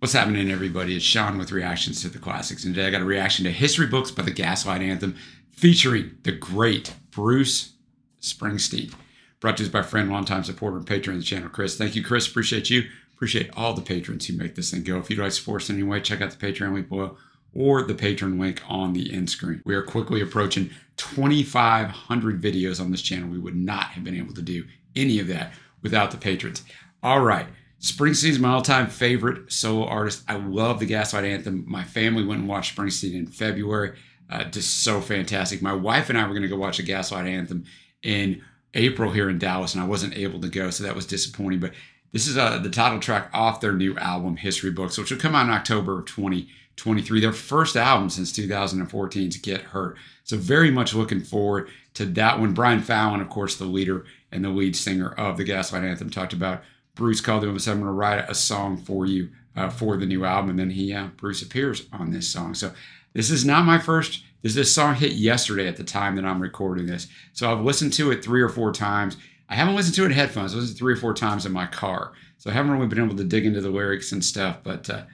What's happening, everybody? It's Sean with reactions to the classics. And today I got a reaction to History Books by the Gaslight Anthem featuring the great Bruce Springsteen. Brought to us by friend, longtime supporter, and patron of the channel, Chris. Thank you, Chris. Appreciate you. Appreciate all the patrons who make this thing go. If you'd like to support us in any way, check out the Patreon link below or the patron link on the end screen. We are quickly approaching 2,500 videos on this channel. We would not have been able to do any of that without the patrons. All right. Springsteen's my all-time favorite solo artist. I love the Gaslight Anthem. My family went and watched Springsteen in February. Uh, just so fantastic. My wife and I were going to go watch the Gaslight Anthem in April here in Dallas, and I wasn't able to go, so that was disappointing. But this is uh, the title track off their new album, History Books, which will come out in October of 2023. Their first album since 2014 to Get Hurt. So very much looking forward to that one. Brian Fallon, of course, the leader and the lead singer of the Gaslight Anthem, talked about Bruce and said, I'm going to write a song for you uh, for the new album. And then he, uh, Bruce appears on this song. So this is not my first, this, this song hit yesterday at the time that I'm recording this. So I've listened to it three or four times. I haven't listened to it in headphones. I listened three or four times in my car. So I haven't really been able to dig into the lyrics and stuff, but uh,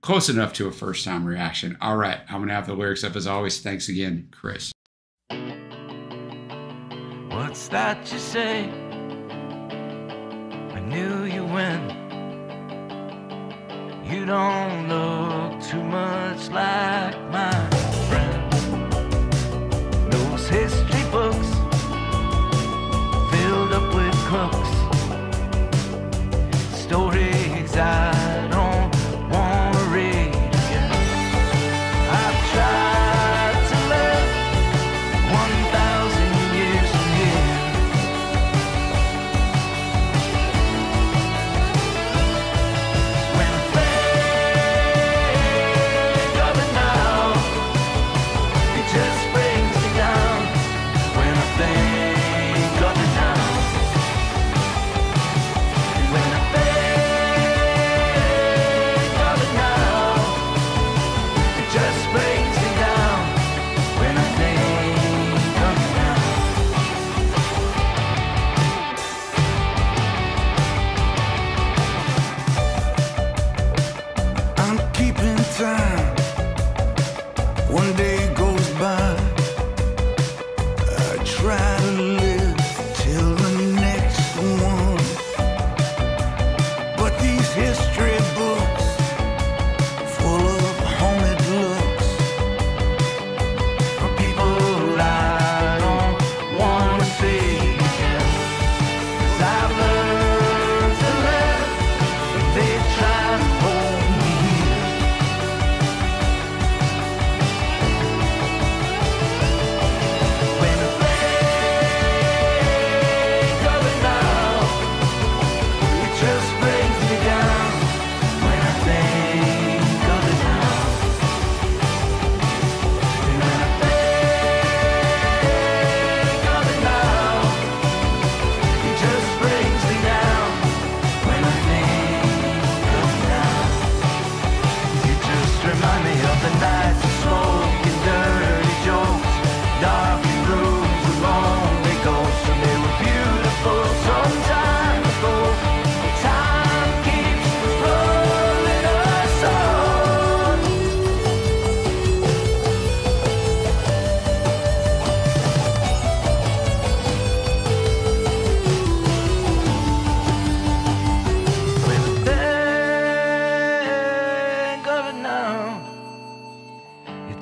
close enough to a first time reaction. All right, I'm going to have the lyrics up as always. Thanks again, Chris. What's that you say? Knew you when. You don't look too much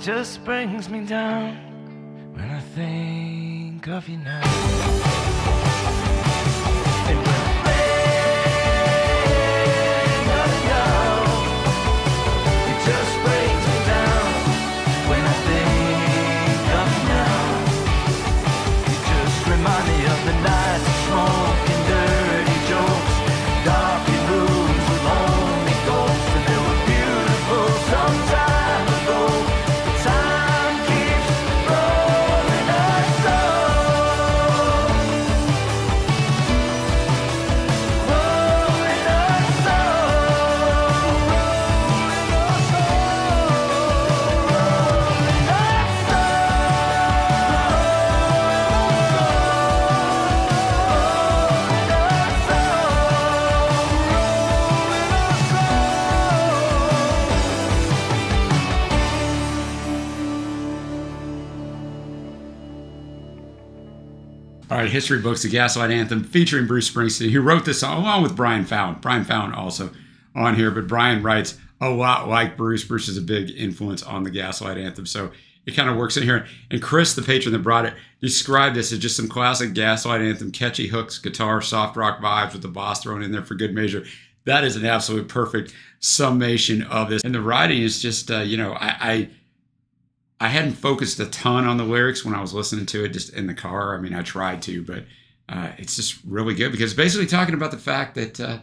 just brings me down. When I think of you now. All right, History Books, the Gaslight Anthem, featuring Bruce Springsteen, who wrote this song along with Brian Fallon. Brian Fallon also on here, but Brian writes a lot like Bruce. Bruce is a big influence on the Gaslight Anthem, so it kind of works in here. And Chris, the patron that brought it, described this as just some classic Gaslight Anthem, catchy hooks, guitar, soft rock vibes with the boss thrown in there for good measure. That is an absolute perfect summation of this. And the writing is just, uh, you know, I, I I hadn't focused a ton on the lyrics when I was listening to it just in the car. I mean, I tried to, but uh, it's just really good because basically talking about the fact that uh,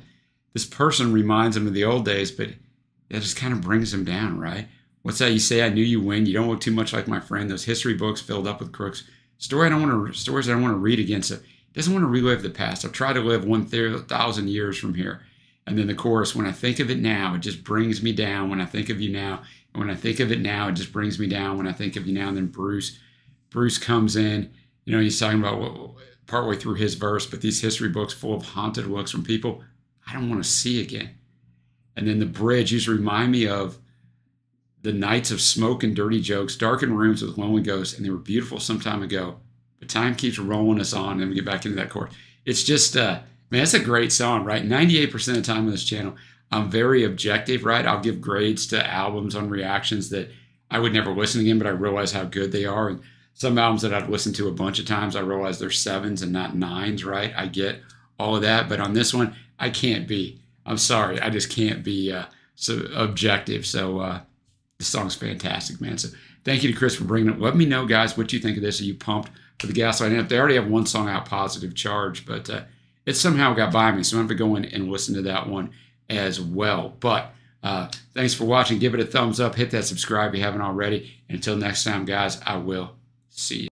this person reminds him of the old days, but it just kind of brings him down, right? What's that you say? I knew you when You don't look too much like my friend. Those history books filled up with crooks. Story I don't want to stories I don't want to read again. So doesn't want to relive the past. I've tried to live one thousand years from here. And then the chorus, when I think of it now, it just brings me down. When I think of you now, when I think of it now, it just brings me down. When I think of you now, and then Bruce, Bruce comes in. You know, he's talking about partway through his verse, but these history books full of haunted looks from people I don't want to see again. And then the bridge used to remind me of the nights of smoke and dirty jokes, darkened rooms with lonely ghosts, and they were beautiful some time ago. But time keeps rolling us on, and we get back into that chord. It's just, uh, man, that's a great song, right? 98% of the time on this channel, I'm very objective, right? I'll give grades to albums on reactions that I would never listen again, but I realize how good they are. And some albums that I've listened to a bunch of times, I realize they're sevens and not nines, right? I get all of that. But on this one, I can't be. I'm sorry. I just can't be uh, so objective. So uh, the song's fantastic, man. So thank you to Chris for bringing it. Let me know, guys, what you think of this. Are you pumped for the Gaslight Anthem? They already have one song out, Positive Charge, but uh, it somehow got by me. So I'm going to go in and listen to that one as well. But uh, thanks for watching. Give it a thumbs up. Hit that subscribe if you haven't already. And until next time, guys, I will see you.